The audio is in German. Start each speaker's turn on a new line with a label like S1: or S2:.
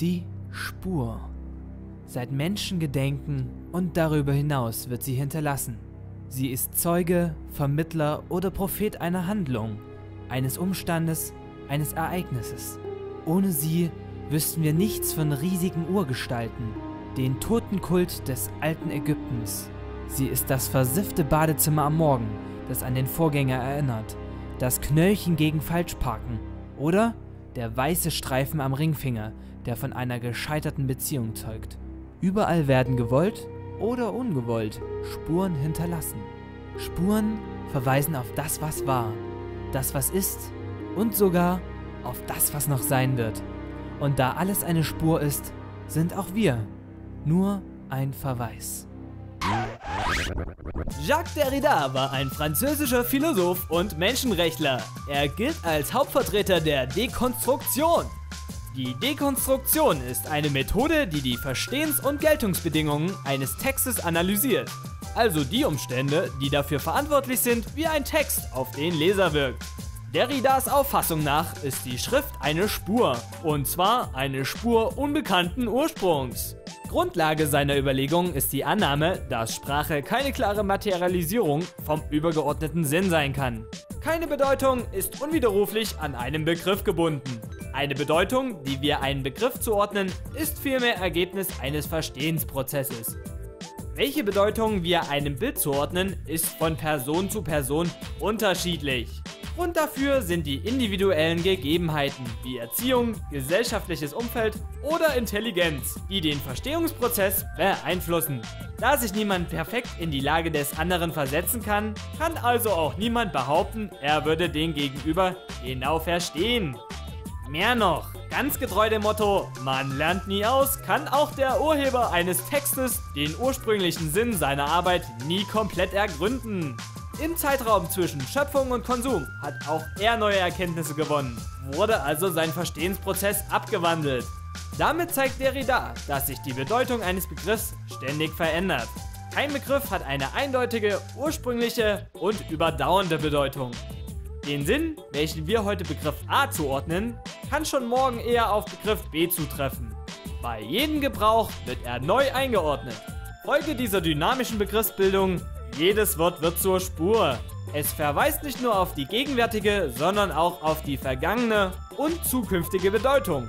S1: Die Spur. Seit Menschengedenken und darüber hinaus wird sie hinterlassen. Sie ist Zeuge, Vermittler oder Prophet einer Handlung, eines Umstandes, eines Ereignisses. Ohne sie wüssten wir nichts von riesigen Urgestalten, den Totenkult des alten Ägyptens. Sie ist das versiffte Badezimmer am Morgen, das an den Vorgänger erinnert, das Knöllchen gegen Falschparken oder der weiße Streifen am Ringfinger, der von einer gescheiterten Beziehung zeugt. Überall werden gewollt oder ungewollt Spuren hinterlassen. Spuren verweisen auf das, was war, das, was ist und sogar auf das, was noch sein wird. Und da alles eine Spur ist, sind auch wir nur ein Verweis.
S2: Jacques Derrida war ein französischer Philosoph und Menschenrechtler. Er gilt als Hauptvertreter der Dekonstruktion. Die Dekonstruktion ist eine Methode, die die Verstehens- und Geltungsbedingungen eines Textes analysiert. Also die Umstände, die dafür verantwortlich sind, wie ein Text auf den Leser wirkt. Derridas Auffassung nach ist die Schrift eine Spur, und zwar eine Spur unbekannten Ursprungs. Grundlage seiner Überlegungen ist die Annahme, dass Sprache keine klare Materialisierung vom übergeordneten Sinn sein kann. Keine Bedeutung ist unwiderruflich an einen Begriff gebunden. Eine Bedeutung, die wir einen Begriff zuordnen, ist vielmehr Ergebnis eines Verstehensprozesses. Welche Bedeutung wir einem Bild zuordnen, ist von Person zu Person unterschiedlich. Grund dafür sind die individuellen Gegebenheiten wie Erziehung, gesellschaftliches Umfeld oder Intelligenz, die den Verstehungsprozess beeinflussen. Da sich niemand perfekt in die Lage des anderen versetzen kann, kann also auch niemand behaupten, er würde den Gegenüber genau verstehen. Mehr noch, ganz getreu dem Motto, man lernt nie aus, kann auch der Urheber eines Textes den ursprünglichen Sinn seiner Arbeit nie komplett ergründen. Im Zeitraum zwischen Schöpfung und Konsum hat auch er neue Erkenntnisse gewonnen, wurde also sein Verstehensprozess abgewandelt. Damit zeigt Derrida, dass sich die Bedeutung eines Begriffs ständig verändert. Kein Begriff hat eine eindeutige, ursprüngliche und überdauernde Bedeutung. Den Sinn, welchen wir heute Begriff A zuordnen, kann schon morgen eher auf Begriff B zutreffen. Bei jedem Gebrauch wird er neu eingeordnet. Folge dieser dynamischen Begriffsbildung jedes Wort wird zur Spur. Es verweist nicht nur auf die gegenwärtige, sondern auch auf die vergangene und zukünftige Bedeutung.